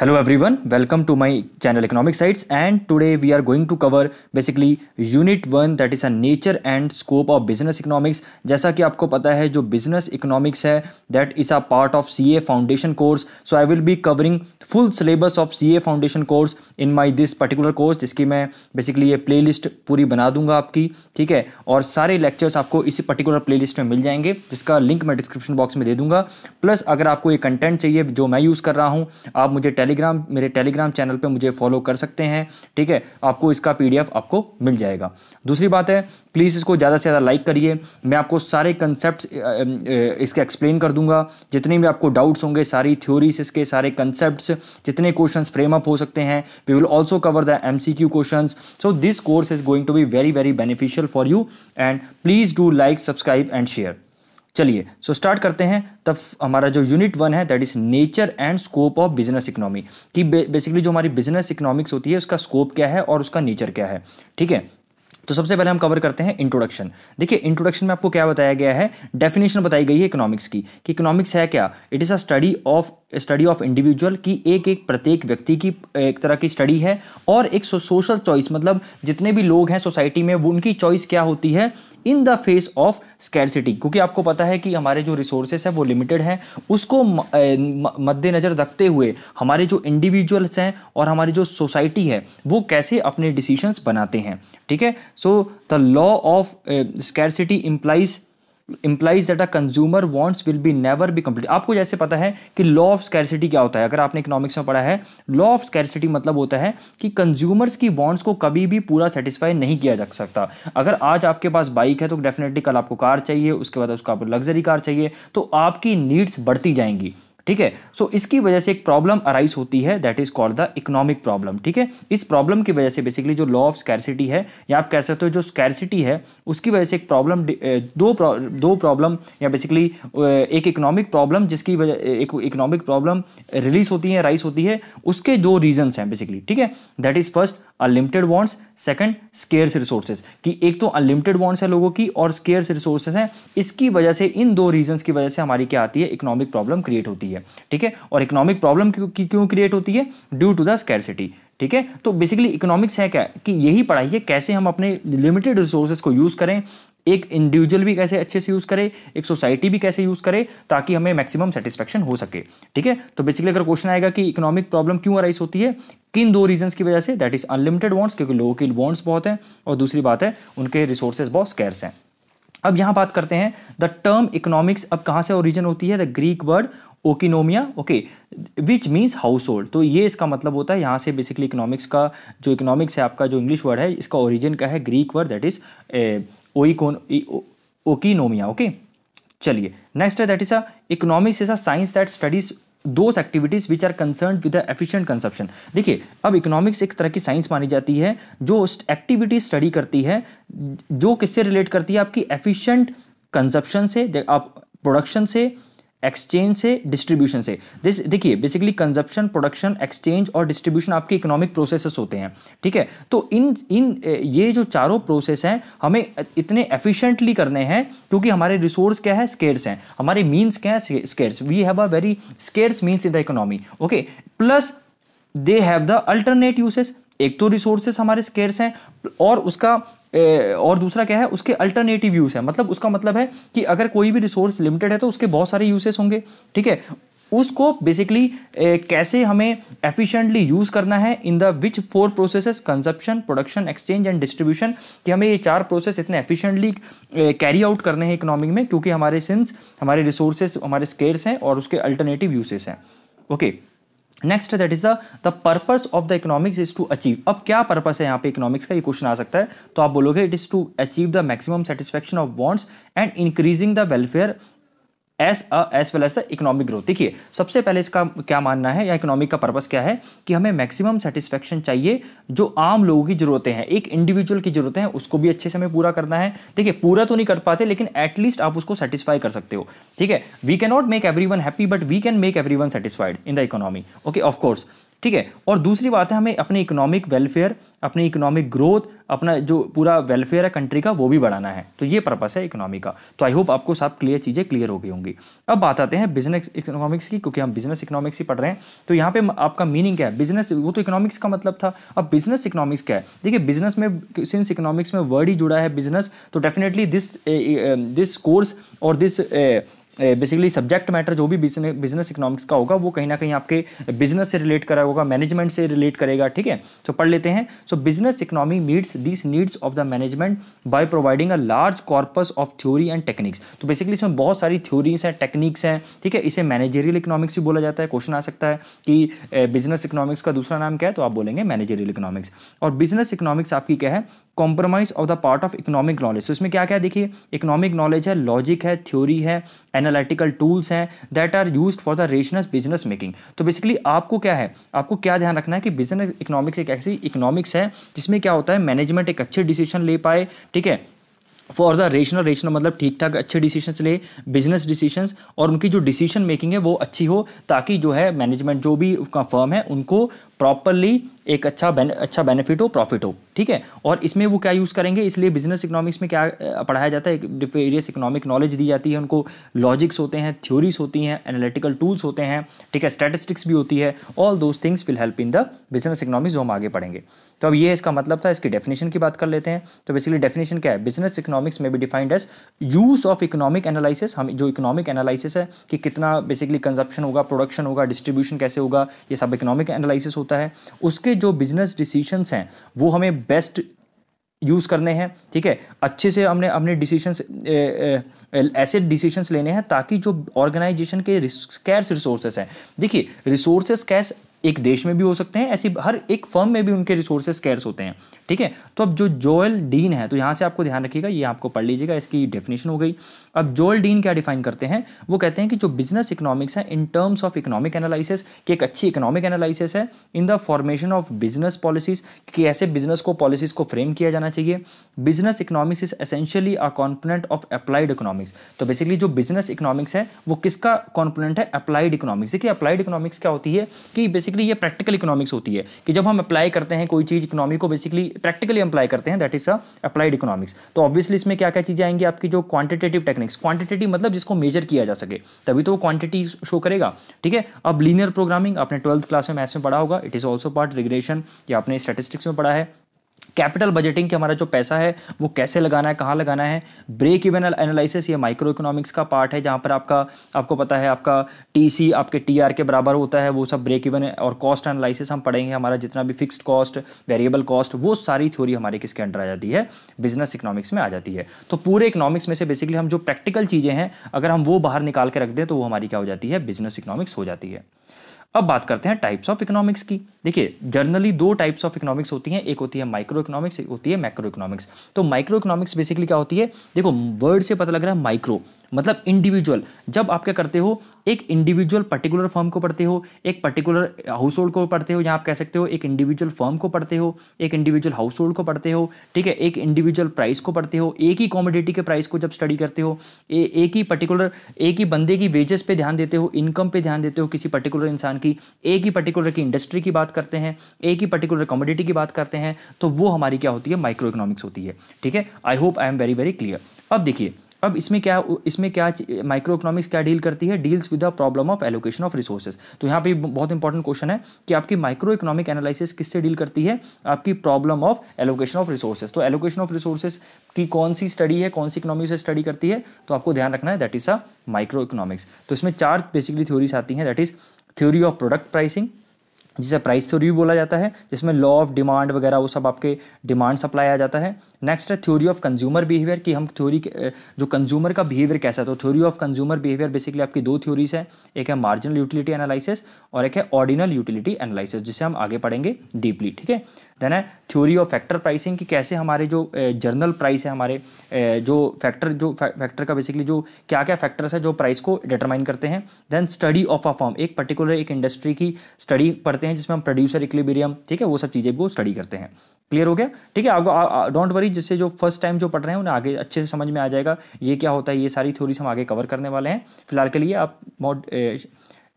Hello everyone welcome to my channel economic sites and today we are going to cover basically unit one that is a nature and scope of business economics जैसा कि आपको पता है, जो business economics है that is a part of CA foundation course so I will be covering full syllabus of CA foundation course in my this particular course जिसकी मैं basically ये प्ले पूरी बना दूँगा आपकी, ठीक है? और सारे लेक्चर्स आपको इसी पर्टिकुलर प्ले में मिल जाएँगे, जिसका लिंक मैं डिस्क्रिप्शन बॉक्स में दे दूँगा। प्लस अगर आपको ये कंटेंट चाहिए, जो मैं यूज़ कर रहा हूँ, आप मुझे टेली टेलीग्राम मेरे टेलीग्राम चैनल पे मुझे फॉलो कर सकते हैं, ठीक है? आपको इसका पीडीएफ आपको मिल जाएगा। दूसरी बात है प्लीज़ इसको ज़्यादा से ज़्यादा लाइक करिए। मैं आपको सारे कंसेप्ट इसके एक्सप्लेन कर दूँगा। जितने भी आपको डाउट्स होंगे, सारी थ्योरीज इसके, सारे कंसेप्ट जितने क्वेश्चन फ्रेम अप हो सकते हैं we will also cover the M C Q question so this course is going to be very very beneficial for you and please do like subscribe and share चलिए so start करते हैं। तब हमारा जो unit one है that is nature and scope of business economy कि basically जो हमारी बिज़नेस इकोनॉमिक्स होती है, उसका स्कोप क्या है और उसका नेचर क्या है। ठीक है? तो सबसे पहले हम कवर करते हैं इंट्रोडक्शन देखिए इंट्रोडक्शन में आपको क्या बताया गया है? डेफिनेशन बताई गई है इकोनॉमिक्स की। कि इकोनॉमिक्स है क्या? It is a study of study of individual की एक एक प्रत्येक व्यक्ति की, एक तरह की स्टडी है। और एक सोशल चॉइस मतलब जितने भी लोग हैं सोसाइटी में, वो उनकी चॉइस क्या होती है? In the face of scarcity क्योंकि आपको पता है कि हमारे जो रिसोर्सेस हैं वो लिमिटेड हैं, उसको मद्देनज़र रखते हुए हमारे जो इंडिविजुअल्स हैं और हमारी जो सोसाइटी है, वो कैसे अपने डिसीशंस बनाते हैं, ठीक है? So the law of scarcity implies implies that a consumer wants will be never be complete आपको जैसे पता है कि लॉ ऑफ़ स्कैरसिटी क्या होता है? अगर आपने इकोनॉमिक्स में पढ़ा है लॉ ऑफ़ स्कैरसिटी मतलब होता है कि कंज्यूमर्स की वॉन्ट्स को कभी भी पूरा सेटिस्फाई नहीं किया जा सकता। अगर आज आपके पास बाइक है तो डेफिनेटली कल आपको कार चाहिए, उसके बाद उसको आपको लग्जरी कार चाहिए तो आपकी नीड्स बढ़ती जाएँगी। ठीक है? सो इसकी वजह से एक प्रॉब्लम अराइज होती है that is called the economic problem ठीक है? इस प्रॉब्लम की वजह से बेसिकली जो लॉ ऑफ़ स्कैरसिटी है, या आप कह सकते हो जो स्कैरसिटी है, उसकी वजह से एक प्रॉब्लम दो दो प्रॉब्लम या बेसिकली एक इकोनॉमिक प्रॉब्लम जिसकी वजह एक इकोनॉमिक प्रॉब्लम रिलीज़ होती है राइज होती है, उसके दो रीजन्स हैं बेसिकली ठीक है? That is first unlimited wants second scarce resources कि एक तो अनलिमिटेड वॉन्ट्स है लोगों की और स्केयर्स रिसोर्सेज हैं। इसकी वजह से इन दो रीजंस की वजह से हमारी क्या आती है? इकोनॉमिक प्रॉब्लम क्रिएट होती है। ठीक है? और इकोनॉमिक प्रॉब्लम क्यों क्रिएट होती है? ड्यू टू द स्कैरसिटी ठीक है? तो बेसिकली इकोनॉमिक्स है क्या? कि यही पढ़ाई है कैसे हम अपने लिमिटेड रिसोर्सेज को यूज़ करें, एक इंडिविजुअल भी कैसे अच्छे से यूज़ करे, एक सोसाइटी भी कैसे यूज़ करे, ताकि हमें मैक्सिमम सेटिस्फेक्शन हो सके, ठीक है? तो बेसिकली अगर क्वेश्चन आएगा कि इकोनॉमिक प्रॉब्लम क्यों अराइज होती है, किन दो रीजंस की वजह से? दैट इज़ अनलिमिटेड वॉन्ट्स क्योंकि लोगों की वॉन्ट्स बहुत हैं, और दूसरी बात है, उनके रिसोर्सेज बहुत स्कैर्स हैं। अब यहाँ बात करते हैं द टर्म इकोनॉमिक्स अब कहाँ से ओरिजिन होती है? The Greek word oikonomia okay which means household तो ये इसका मतलब होता है, यहाँ से बेसिकली इकोनॉमिक्स का, जो इकोनॉमिक्स है आपका, जो इंग्लिश वर्ड है, इसका ओरिजिन क्या है? Greek word that is oikon oikonomia okay चलिए नेक्स्ट है that is a economics is a science that studies those activities which are concern with efficient consumption देखिए, अब इकोनॉमिक्स एक तरह की साइंस मानी जाती है, जो एक्टिविटीज़ स्टडी करती है, जो किससे रिलेट करती है? आपकी एफिशिएंट कंजप्शन से, आप प्रोडक्शन से एक्सचेंज से डिस्ट्रीब्यूशन से। दिस देखिए बेसिकली कंजप्शन प्रोडक्शन एक्सचेंज और डिस्ट्रीब्यूशन आपके इकोनॉमिक प्रोसेसेस होते हैं, ठीक है? तो इन इन ये जो चारों प्रोसेस हैं, हमें इतने एफिशिएंटली करने हैं क्योंकि हमारे रिसोर्स क्या है? स्केर्स हैं। हमारे मीन्स क्या है? Scarce we have a very scarce means in the economy okay plus they have the alternate uses एक तो रिसोर्सेस हमारे स्केर्स हैं, और उसका और दूसरा क्या है, उसके अल्टरनेटिव यूज़ है। मतलब उसका मतलब है कि अगर कोई भी रिसोर्स लिमिटेड है तो उसके बहुत सारे यूसेस होंगे, ठीक है? उसको बेसिकली कैसे हमें एफिशिएंटली यूज़ करना है in the which four processes consumption production exchange and distribution कि हमें ये चार प्रोसेस इतने एफिशिएंटली कैरी आउट करने हैं इकोनॉमिक में, क्योंकि हमारे सिंस हमारे रिसोर्सेज हमारे स्केर्स हैं और उसके अल्टरनेटिव यूसेस हैं। Okay okay. Next that is the purpose of the economics is to achieve अब क्या पर्पस है यहाँ पे इकोनॉमिक्स का? ये क्वेश्चन आ सकता है। तो आप बोलोगे it is to achieve the maximum satisfaction of wants and increasing the welfare as as well as the economic growth देखिए, सबसे पहले इसका क्या मानना है या इकोनॉमिक का पर्पस क्या है? कि हमें मैक्सिमम सेटिस्फेक्शन चाहिए जो आम लोगों की जरूरतें हैं। एक इंडिविजुअल की जरूरतें हैं, उसको भी अच्छे से हमें पूरा करना है। देखिए, पूरा तो नहीं कर पाते, लेकिन एटलीस्ट आप उसको सेटिस्फाई कर सकते हो। ठीक है? We can not make every one happy but we can make every one satisfied in the economy okay of course ठीक है? और दूसरी बात है, हमें अपने इकोनॉमिक वेलफेयर अपनी इकोनॉमिक ग्रोथ अपना जो पूरा वेलफेयर है कंट्री का, वो भी बढ़ाना है। तो ये पर्पस है इकोनॉमी का। तो आई होप आपको सब क्लियर चीज़ें क्लियर हो गई होंगी। अब बात आते हैं बिज़नेस इकोनॉमिक्स की, क्योंकि हम बिज़नेस इकोनॉमिक्स ही पढ़ रहे हैं। तो यहाँ पे आपका मीनिंग क्या है? बिज़नेस वो तो इकोनॉमिक्स का मतलब था। अब बिज़नेस इकोनॉमिक्स क्या है? देखिए बिज़नेस में सिंस इकोनॉमिक्स में वर्ड ही जुड़ा है बिज़नेस तो डेफिनेटली दिस दिस कोर्स और दिस बेसिकली सब्जेक्ट मैटर जो भी बिज़नेस इकोनॉमिक्स का होगा, वो कहीं ना कहीं आपके बिज़नेस से रिलेट करा होगा मैनेजमेंट से रिलेट करेगा, ठीक है? तो पढ़ लेते हैं। So business economy meets this needs of the management by providing a large corpus of theory and techniques तो बेसिकली इसमें बहुत सारी थ्योरीज हैं टेक्निक्स हैं, ठीक है? इसे मैनेजरियल इकोनॉमिक्स भी बोला जाता है। क्वेश्चन आ सकता है कि बिज़नेस इकोनॉमिक्स का दूसरा नाम क्या है? तो आप बोलेंगे मैनेजरियल इकोनॉमिक्स और बिज़नेस इकोनॉमिक्स आपकी क्या है? Compromise of the part of economic knowledge तो इसमें क्या क्या देखिए इकोनॉमिक नॉलेज है लॉजिक है थ्योरी है एनालिटिकल टूल्स हैं that are use for the rational business making तो बेसिकली आपको क्या है? आपको क्या ध्यान रखना है कि बिज़नेस इकोनॉमिक्स एक ऐसी इकोनॉमिक्स है जिसमें क्या होता है? मैनेजमेंट एक अच्छे डिसीज़न ले पाए, ठीक है? फॉर द रेशनल रेशनल मतलब ठीक ठाक अच्छे डिसीज़न ले बिज़नेस डिसीज़न और उनकी जो डिसीज़न मेकिंग है वो अच्छी हो ताकि जो है मैनेजमेंट जो भी फर्म है उनको प्रॉपरली एक अच्छा अच्छा बेनिफिट हो प्रॉफिट हो, ठीक है? और इसमें वो क्या यूज़ करेंगे? इसलिए बिज़नेस इकोनॉमिक्स में क्या पढ़ाया जाता है? वेरियस इकोनॉमिक नॉलेज दी जाती है उनको। लॉजिक्स होते हैं थ्योरीज होती हैं एनालिटिकल टूल्स होते हैं, ठीक है? स्टैटिस्टिक्स भी होती है। All those things will help in the business economics जो हम आगे पढ़ेंगे। तो अब ये इसका मतलब था, इसकी डेफिनेशन की बात कर लेते हैं। तो बेसिकली डेफिनेशन क्या है? बिज़नेस इकोनॉमिक्स में भी defined as use of economic analysis हम, जो इकोनॉमिक एनालिसिस है, कि कितना बेसिकली कंजप्शन होगा प्रोडक्शन होगा डिस्ट्रीब्यूशन कैसे होगा, ये सब इकोनॉमिक एनालिसिस होता है, उसके जो बिज़नेस डिसीशंस हैं, वो हमें बेस्ट यूज़ करने हैं, ठीक है? अच्छे से हमने अपने डिसीशन ऐसे डिसीशंस लेने हैं ताकि जो ऑर्गेनाइजेशन के स्कैर्स रिसोर्सेस हैं। देखिए रिसोर्सेस कैस एक देश में भी हो सकते हैं, ऐसी हर एक फर्म में भी उनके रिसोर्सेज कैर्स होते हैं। ठीक है? तो अब जो जोएल डीन है तो यहाँ से आपको ध्यान रखिएगा, ये आपको पढ़ लीजिएगा, इसकी डेफिनेशन हो गई। अब जोएल डीन क्या डिफाइन करते हैं? वो कहते हैं कि जो बिज़नेस इकोनॉमिक्स है in terms of economic analysis कि एक अच्छी इकोनॉमिक एनालिसिस है in the formation of business policies कि ऐसे बिज़नेस को पॉलिसीज़ को फ्रेम किया जाना चाहिए। Business economics is essentially a component of applied economics तो बेसिकली जो बिज़नेस इकोनॉमिक्स है, वो किसका कॉम्पोनेंट है? अप्लाइड इकोनॉमिक्स देखिए अप्लाइड इकोनॉमिक्स क्या होती है? कि बेसिकली ये प्रैक्टिकल इकोनॉमिक्स होती है कि जब हम अप्लाई करते हैं कोई चीज़ इकोनॉमी को बेसिकली प्रैक्टिकली अप्लाई करते हैं that is a applied economics तो ऑब्वियसली इसमें क्या क्या चीज़ें आएँगी आपकी जो क्वांटिटेटिव टेक्निक्स क्वांटिटेटिव मतलब जिसको मेजर किया जा सके, तभी तो वो क्वांटिटी शो करेगा, ठीक है? अब लीनियर प्रोग्रामिंग आपने ट्वेल्थ क्लास में मैथ्स में पढ़ा होगा it is also part regression या आपने स्टेटिस्टिक्स में पढ़ा है कैपिटल बजटिंग के हमारा जो पैसा है, वो कैसे लगाना है, कहाँ लगाना है ब्रेक इवन एनालिसिस ये माइक्रो इकोनॉमिक्स का पार्ट है, जहाँ पर आपका, आपको पता है, आपका टीसी आपके टीआर के बराबर होता है, वो सब ब्रेक इवन और कॉस्ट एनालिसिस हम पढ़ेंगे, हमारा जितना भी फिक्स्ड कॉस्ट वेरिएबल कॉस्ट वो सारी थ्योरी हमारे किसके अंडर आ जाती है बिज़नेस इकोनॉमिक्स में आ जाती है। तो पूरे इकोनॉमिक्स में से बेसिकली हम जो प्रैक्टिकल चीज़ें हैं, अगर हम वो बाहर निकाल के रख दें तो वो हमारी क्या हो जाती है बिज़नेस इकोनॉमिक्स हो जाती है। अब बात करते हैं टाइप्स ऑफ़ इकोनॉमिक्स की। देखिए जर्नली दो टाइप्स ऑफ़ इकोनॉमिक्स होती हैं, एक होती है माइक्रो इकोनॉमिक्स एक होती है मैक्रो इकोनॉमिक्स तो माइक्रो इकोनॉमिक्स बेसिकली क्या होती है? देखो वर्ड से पता लग रहा है माइक्रो मतलब इंडिविजुअल जब आप क्या करते हो एक इंडिविजुअल पर्टिकुलर फर्म को पढ़ते हो एक पर्टिकुलर हाउस होल्ड को पढ़ते हो या आप कह सकते हो एक इंडिविजुअल फर्म को पढ़ते हो एक इंडिविजुअल हाउस होल्ड को पढ़ते हो ठीक है एक इंडिविजुअल प्राइस को पढ़ते हो एक ही कॉमोडिटी के प्राइस को जब स्टडी करते हो ए, एक ही पर्टिकुलर एक ही बंदे की वेजेस पे ध्यान देते हो इनकम पे ध्यान देते हो किसी पर्टिकुलर इंसान की एक ही पर्टिकुलर की इंडस्ट्री की बात करते हैं एक ही पर्टिकुलर कॉमोडिटी की बात करते हैं तो वो हमारी क्या होती है माइक्रो इकोनॉमिक्स होती है ठीक है? I hope I am very very clear अब देखिए अब इसमें क्या इसमें क्या माइक्रो इकोनॉमिक्स क्या डील करती है? Deals with the problem of allocation of resources तो यहाँ पे बहुत इंपॉर्टेंट क्वेश्चन है कि आपकी माइक्रो इकोनॉमिक एनालिसिस किससे डील करती है? आपकी problem of allocation of resources तो एलोकेशन ऑफ़ रिसोर्सेज की कौन सी स्टडी है? कौन सी इकोनॉमी से स्टडी करती है? तो आपको ध्यान रखना है that is a micro economics तो इसमें चार बेसिकली थ्योरीज आती हैं that is theory of product pricing जिसे प्राइस थ्योरी भी बोला जाता है, जिसमें लॉ ऑफ़ डिमांड वगैरह वो सब आपके डिमांड सप्लाई आ जाता है। नेक्स्ट है थ्योरी ऑफ़ कंज्यूमर बिहेवियर कि हम थ्योरी जो कंज्यूमर का बिहेवियर कैसा है तो theory of consumer behaviour basically आपकी दो थ्योरीज है। एक है मार्जिनल यूटिलिटी एनालिसिस और एक है ऑर्डिनल यूटिलिटी एनालिसिस जिसे हम आगे पढ़ेंगे डीपली ठीक है? देन है थ्योरी ऑफ़ फैक्टर प्राइसिंग कि कैसे हमारे जो जर्नल प्राइस है हमारे जो फैक्टर जो फैक्टर का बेसिकली जो क्या क्या फैक्टर्स है जो प्राइस को डिटरमाइन करते हैं। Then study of a firm एक पर्टिकुलर एक इंडस्ट्री की स्टडी पढ़ते हैं जिसमें हम प्रोड्यूसर इक्लिबीरियम ठीक है, वो सब चीज़ें वो स्टडी करते हैं। क्लियर हो गया? ठीक है आपको डोंट वरी जिससे जो फ़र्स्ट टाइम जो पढ़ रहे हैं उन्हें आगे अच्छे से समझ में आ जाएगा, ये क्या होता है, ये सारी थ्योरीज हम आगे कवर करने वाले हैं। फ़िलहाल के लिए आप बहुत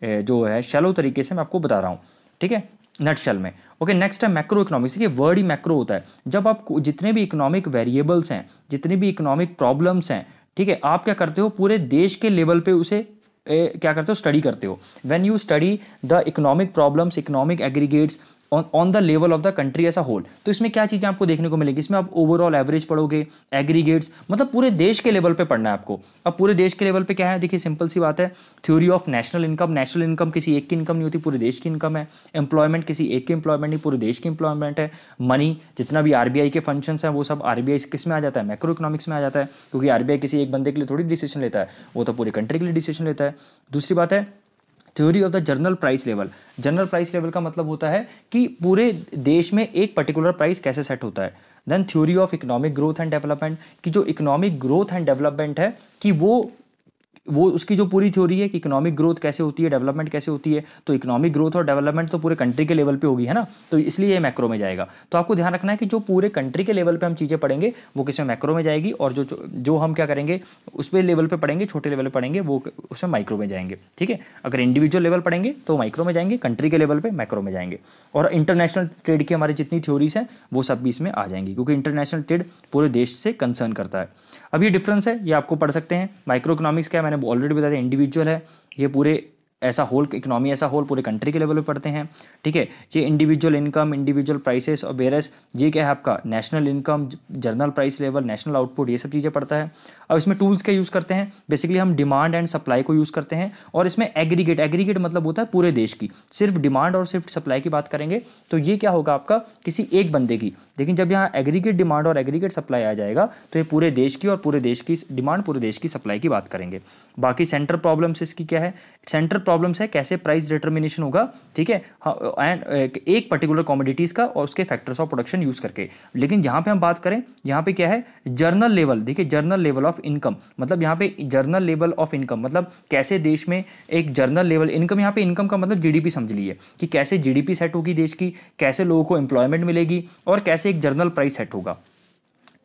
जो है शैलो तरीके से मैं आपको बता रहा हूँ। ठीक है नटशल में। ओके नेक्स्ट है मैक्रो इकोनॉमिक्स देखिए वर्ड ही मैक्रो होता है। जब आप जितने भी इकोनॉमिक वेरिएबल्स हैं जितने भी इकोनॉमिक प्रॉब्लम्स हैं ठीक है आप क्या करते हो? पूरे देश के लेवल पे उसे ए, क्या करते हो? स्टडी करते हो। When you study the economic problems economic aggregates on the level of the country as a whole तो इसमें क्या चीज़ें आपको देखने को मिलेगी? इसमें आप ओवरऑल एवरेज पढ़ोगे एग्रीगेट्स मतलब पूरे देश के लेवल पे पढ़ना है आपको। अब पूरे देश के लेवल पे क्या है? देखिए सिंपल सी बात है। Theory of national income national income किसी एक की इनकम नहीं होती, पूरे देश की इनकम है। एम्प्लॉयमेंट किसी एक की एम्प्लॉयमेंट नहीं, पूरे देश की एम्प्लॉयमेंट है। मनी जितना भी आर के फ़ंक्शन है, वो सब आर किसमें आ जाता है? मैक्रो इकोनॉमिक्स में आ जाता है। क्योंकि आर किसी एक बंदे के लिए थोड़ी डिसीज़न लेता है। वो तो पूरे कंट्री के लिए डिसीज़न लेता है। दूसरी बात है theory of the general price level general price level का मतलब होता है कि पूरे देश में एक पर्टिकुलर प्राइस कैसे सेट होता है? Then theory of economic growth and development कि जो इकोनॉमिक ग्रोथ एंड डेवलपमेंट है, कि वो वो उसकी जो पूरी थ्योरी है कि इकोनॉमिक ग्रोथ कैसे होती है डेवलपमेंट कैसे होती है तो इकोनॉमिक ग्रोथ और डेवलपमेंट तो पूरे कंट्री के लेवल पे होगी, है ना? तो इसलिए ये मैक्रो में जाएगा। तो आपको ध्यान रखना है कि जो पूरे कंट्री के लेवल पे हम चीज़ें पढ़ेंगे, वो किसमें मैक्रो में जाएगी और जो जो हम क्या करेंगे, उस पर लेवल पर पढ़ेंगे, छोटे लेवल पर पढ़ेंगे, वो उसमें माइक्रो में जाएँगे, ठीक है? अगर इंडिविजुअल लेवल पढ़ेंगे तो माइक्रो में जाएँगे कंट्री के लेवल पर मैक्रो में जाएँगे। और इंटरनेशनल ट्रेड की हमारी जितनी थ्योरीज हैं, वो सब भी इसमें आ जाएँगी, क्योंकि इंटरनेशनल ट्रेड पूरे देश से कंसर्न करता है। अब ये डिफरेंस है, ये आपको पढ़ सकते हैं। माइक्रो इकोनॉमिक्स क्या है? मैंने ऑलरेडी बताया इंडिविजुअल है। ये पूरे ऐसा होल इकोनॉमी ऐसा होल पूरे कंट्री के लेवल पे पढ़ते हैं। ठीक है? ये इंडिविजुअल इनकम इंडिविजुअल प्राइसेस और वेरस ये क्या है आपका? National income general price level national output ये सब चीज़ें पढ़ता है। अब इसमें टूल्स क्या यूज़ करते हैं? बेसिकली हम डिमांड एंड सप्लाई को यूज़ करते हैं, और इसमें एग्रीगेट एग्रीगेट मतलब होता है पूरे देश की। सिर्फ़ डिमांड और सिर्फ़ सप्लाई की बात करेंगे तो ये क्या होगा आपका? किसी एक बंदे की। लेकिन जब यहाँ एग्रीगेट डिमांड और एग्रीगेट सप्लाई आ जाएगा तो ये पूरे देश की और पूरे देश की डिमांड पूरे देश की सप्लाई की बात करेंगे। बाकी सेंटर प्रॉब्लम्स इसकी क्या है? सेंटर प्रॉब्लम्स है कैसे प्राइस डिटर्मिनेशन होगा ठीक है? एंड हाँ, एक पर्टिकुलर कॉमोडिटीज़ का और उसके फैक्टर्स ऑफ़ प्रोडक्शन यूज़ करके। लेकिन यहाँ पे हम बात करें यहाँ पे क्या है? जर्नल लेवल देखिए जर्नल लेवल ऑफ़ इनकम मतलब यहाँ पे जर्नल लेवल ऑफ़ इनकम मतलब कैसे देश में एक जर्नल लेवल इनकम यहाँ पे इनकम का मतलब जीडीपी समझ लीजिए कि कैसे जीडीपी सेट होगी देश की कैसे लोगों को एम्प्लॉयमेंट मिलेगी और कैसे एक जर्नल प्राइस सेट होगा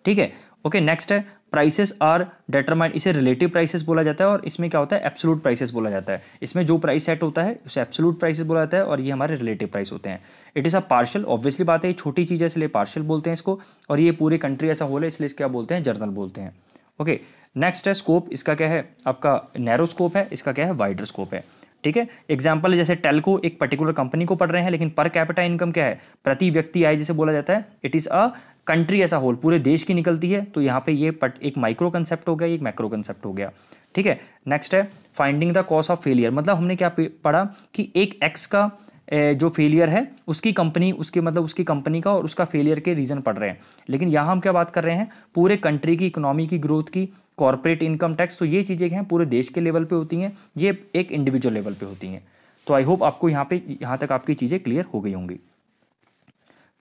ठीक है? ओके नेक्स्ट है प्राइसेस आर डेटरमाइंड इसे रिलेटिव प्राइसेस बोला जाता है और इसमें क्या होता है एब्सोलूट प्राइसेस बोला जाता है। इसमें जो प्राइस सेट होता है, उसे एब्सोलूट प्राइसेस बोला जाता है और ये हमारे रिलेटिव प्राइस होते हैं। It is a partial obviously बात है छोटी चीज़ है, इसलिए पार्शियल बोलते हैं इसको, और ये पूरी कंट्री ऐसा होल है, इसलिए क्या बोलते हैं जर्नल बोलते हैं। ओके नेक्स्ट है स्कोप इसका क्या है, आपका नैरो स्कोप है, इसका क्या है वाइडर स्कोप है। ठीक है? एग्ज़ाम्पल जैसे टेलको एक पर्टिकुलर कंपनी को पढ़ रहे हैं, लेकिन पर कैपिटा इनकम क्या है? प्रति व्यक्ति आय जिसे बोला जाता है इट इज़ अ कंट्री ऐसा होल पूरे देश की निकलती है तो यहाँ पे ये पट, एक माइक्रो कंसेप्ट हो गया, एक मैक्रो कंसेप्ट हो गया। ठीक है? नेक्स्ट है finding the cause of failure मतलब हमने क्या पढ़ा कि एक एक्स का जो फेलियर है, उसकी कंपनी उसके मतलब उसकी कंपनी का और उसका फेलियर के रीज़न पढ़ रहे हैं। लेकिन यहाँ हम क्या बात कर रहे हैं? पूरे कंट्री की इकोनॉमी की ग्रोथ की कॉरपोरेट इनकम टैक्स तो ये चीज़ें हैं, पूरे देश के लेवल पे होती हैं, ये एक इंडिविजुअल लेवल पे होती हैं। तो आई होप आपको यहाँ पे, यहाँ तक आपकी चीज़ें क्लियर हो गई होंगी।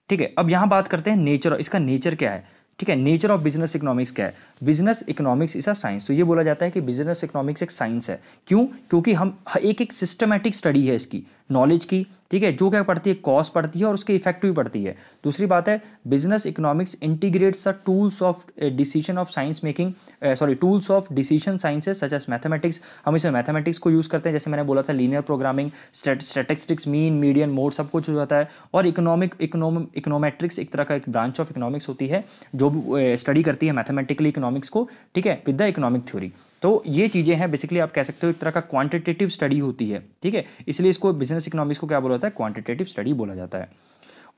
ठीक है, अब यहाँ बात करते हैं नेचर इसका नेचर क्या है? ठीक है नेचर ऑफ़ बिज़नेस इकोनॉमिक्स क्या है? Business economics is a science तो ये बोला जाता है कि बिज़नेस इकोनॉमिक्स एक साइंस है। क्यों? क्योंकि हम, एक एक सिस्टमेटिक स्टडी है इसकी। नॉलेज की, ठीक है, जो क्या पढ़ती है कॉस्ट पढ़ती है और उसके इफ़ेक्ट भी पढ़ती है। दूसरी बात है business economics integrates the tools of decision of science making sorry tools of decision sciences such as mathematics हम इसमें मैथमेटिक्स को यूज़ करते हैं, जैसे मैंने बोला था linear programming statistics mean median mode सब कुछ हो जाता है। और इकोनॉमिक इकोनोमेट्रिक्स एक तरह का एक ब्रांच ऑफ़ इकोनॉमिक्स होती है, जो स्टडी करती है मैथमेटिकली इकोनॉमिक्स को, ठीक है विद द इकोनॉमिक थ्योरी तो ये चीज़ें हैं बेसिकली आप कह सकते हो एक तरह का क्वांटिटेटिव स्टडी होती है, ठीक है? इसलिए इसको बिज़नेस इकोनॉमिक्स को क्या बोला जाता है? क्वांटिटेटिव स्टडी बोला जाता है।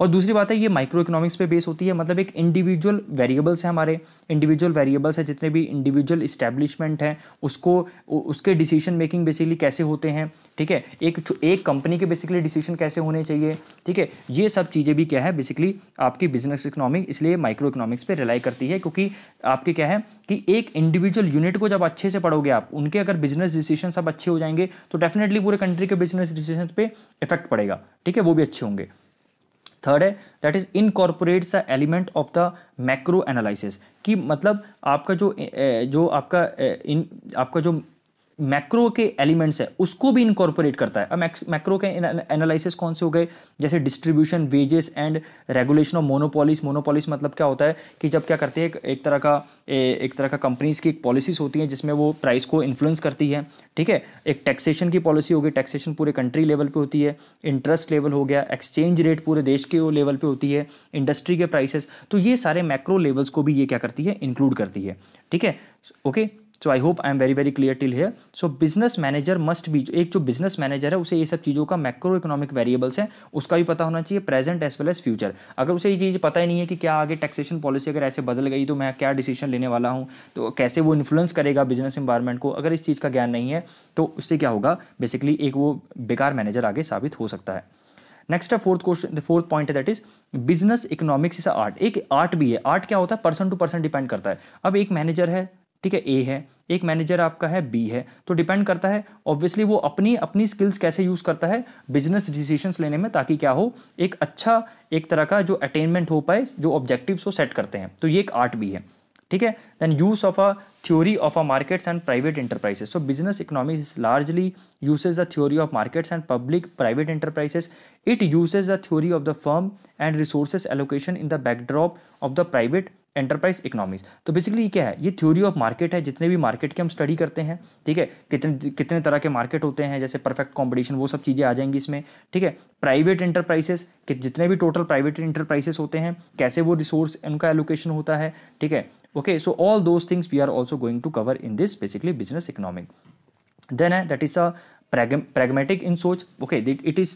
और दूसरी बात है, ये माइक्रो इकोनॉमिक्स पे बेस होती है मतलब एक इंडिविजुअल वेरिएबल्स हैं हमारे इंडिविजुअल वेरिएबल्स हैं, जितने भी इंडिविजुअल इस्टेब्लिशमेंट हैं, उसको उसके डिसीज़न मेकिंग बेसिकली कैसे होते हैं, ठीक है? एक एक कंपनी के बेसिकली डिसीज़न कैसे होने चाहिए, ठीक है? ये सब चीज़ें भी क्या है बेसिकली आपकी बिज़नेस इकोनॉमिक इसलिए माइक्रो इकोनॉमिक्स पर रिलाई करती है, क्योंकि आपके क्या है कि एक इंडिविजुअल यूनिट को जब अच्छे से पढ़ोगे आप, उनके अगर बिज़नेस डिसीज़न सब अच्छे हो जाएँगे तो डेफिनेटली पूरे कंट्री के बिज़नेस डिसीज़न पे इफ़ेक्ट पड़ेगा, ठीक है? वो भी अच्छे होंगे। थर्ड है that is incorporate the element of the macro analysis कि मतलब आपका जो जो आपका इन, आपका जो मैक्रो के एलिमेंट्स है, उसको भी इनकॉर्पोरेट करता है। अब मैक्रो के एनालिसिस कौन से हो गए? जैसे distribution wages and regulation of monopolies monopolies मतलब क्या होता है कि जब क्या करते हैं, एक तरह का एक तरह का कंपनीज़ की एक पॉलिसीज़ होती हैं जिसमें वो प्राइस को इन्फ्लुएंस करती है। ठीक है? एक टैक्सेशन की पॉलिसी होगी टैक्सेशन पूरे कंट्री लेवल पे होती है। इंटरेस्ट लेवल हो गया। एक्सचेंज रेट पूरे देश के लेवल पे होती है। इंडस्ट्री के प्राइसेस तो ये सारे मैक्रो लेवल्स को भी ये क्या करती है? इंक्लूड करती है। ठीक है? Okay so I hope I am very very clear till here so business manager must be एक जो बिज़नेस मैनेजर है, उसे ये सब चीज़ों का मैक्रो इकोनॉमिक वेरिएबल्स है, उसका भी पता होना चाहिए present as well as future अगर उसे ये चीज़ पता ही नहीं है कि क्या आगे टैक्सेशन पॉलिसी अगर ऐसे बदल गई तो मैं क्या डिसीज़न लेने वाला हूँ तो कैसे वो इन्फ्लुएंस करेगा बिज़नेस इन्वायरमेंट को, अगर इस चीज़ का ज्ञान नहीं है तो उससे क्या होगा? बेसिकली एक वो बेकार मैनेजर आगे साबित हो सकता है। नेक्स्ट है फोर्थ क्वेश्चन फोर्थ पॉइंट है that is business economics is art एक आर्ट भी है। आर्ट क्या होता है? पर्सन टू पर्सन डिपेंड करता है। अब एक मैनेजर है ठीक है ए है, एक मैनेजर आपका है बी है। तो डिपेंड करता है ऑब्वियसली वो अपनी अपनी स्किल्स कैसे यूज़ करता है बिज़नेस डिसीजंस लेने में, ताकि क्या हो, एक अच्छा एक तरह का जो अटेनमेंट हो पाए, जो ऑब्जेक्टिव्स वो सेट करते हैं। तो ये एक आर्ट भी है, ठीक है? Then use of a theory of a markets and private enterprises so business economics largely uses the theory of markets and public private enterprises. It uses the theory of the firm and resources allocation in the backdrop of the private enterprise economics तो बेसिकली ये क्या है? ये theory of market है, जितने भी market के हम स्टडी करते हैं, ठीक है? कितने कितने तरह के मार्केट होते हैं, जैसे परफेक्ट कॉम्पिटिशन वो सब चीज़ें आ जाएँगी इसमें, ठीक है? प्राइवेट एंटरप्राइजेस कि जितने भी टोटल प्राइवेट इंटरप्राइजेस होते हैं, कैसे वो रिसोर्स उनका एलोकेशन होता है, ठीक है? Okay so all those things we are also going to cover in this basically business economic then है that is a pragmatic in सोच it is